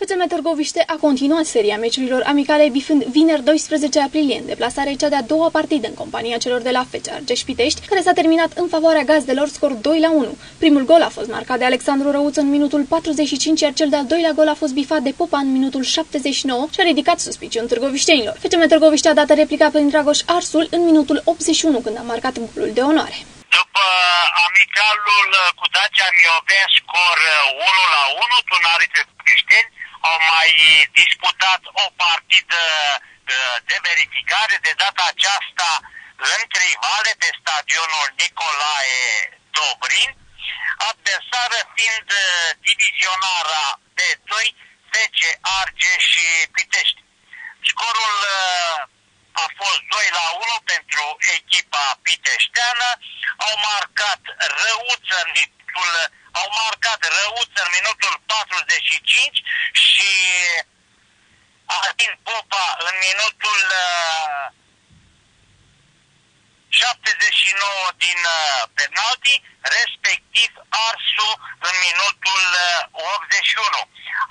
FCM Târgoviște a continuat seria meciurilor amicale bifând vineri 12 aprilie în deplasare cea de-a doua partidă în compania celor de la FC Argeș Pitești, care s-a terminat în favoarea gazdelor scor 2 la 1. Primul gol a fost marcat de Alexandru Răuț în minutul 45, iar cel de-al doilea gol a fost bifat de Popa în minutul 79 și a ridicat suspiciuni târgoviștenilor. FCM Târgoviște a dat replica prin Dragoș Arsul în minutul 81 când a marcat golul de onoare. După amicalul cu Dacia Mioveni scor 1 la 1, tunarii târgovișteni au mai disputat o partidă uh, de verificare, de data aceasta în Trivale, pe stadionul Nicolae Dobrin, adversară fiind uh, divizionara de 2 FC Arge și Pitești. Scorul uh, a fost 2 la 1 pentru echipa piteșteană, au marcat răuță în minutul, au marcat răuță în minutul 45 și Alin Popa în minutul uh, 79 din uh, penalti, respectiv Arsu în minutul uh, 81.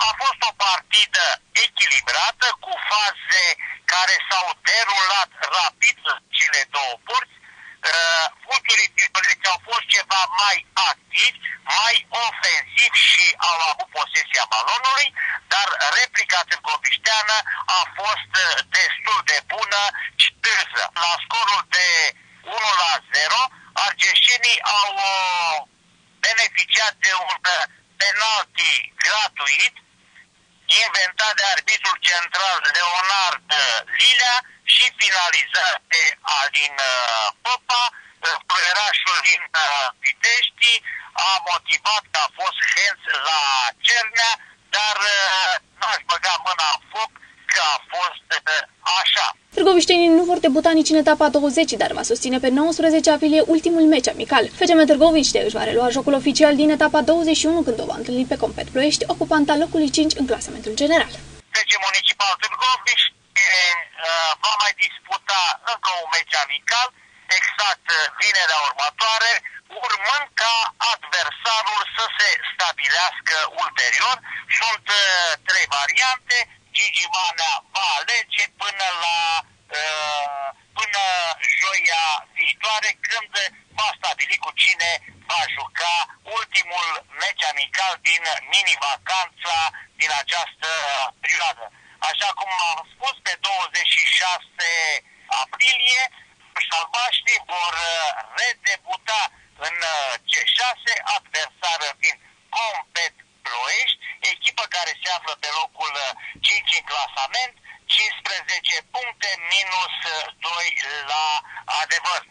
A fost o partidă echilibrată cu faze care s-au derulat rapid cele două părți. Uh, Futurii au fost ceva mai activi, mai ofensivi și au avut posesia balonului, dar replica târgovișteană a fost uh, destul de bună și târză. La scorul de 1 la 0, argeșenii au uh, beneficiat de un uh, penalti gratuit inventat de arbitrul central Leonard Lilea și finalizat de Alin Popa, fluierașul din Pitești a motivat că a fost Hens la Cernea, dar n-aș băga mâna în foc că a fost așa. Târgoviștenii nu vor debuta nici în etapa 20, dar va susține pe 19 aprilie ultimul meci amical. FCM Târgoviște își va relua jocul oficial din etapa 21 când o va întâlni pe Compet Ploiești, ocupanta locului 5 în clasamentul general. FC Municipal Târgoviște uh, va mai disputa încă un meci amical, exact uh, vinerea următoare, urmând ca adversarul să se stabilească ulterior. Sunt uh, trei variante, Gigi Manea va alege până la uh, până joia viitoare când va stabili cu cine va juca ultimul meci amical din mini-vacanța din această perioadă. Așa cum am spus, pe 26 aprilie, șalbaștii vor redebuta în C6, adversară fiind Compet Ploiești, echipă care se află pe locul 5 în clasament, 15 puncte minus 2 la adevăr.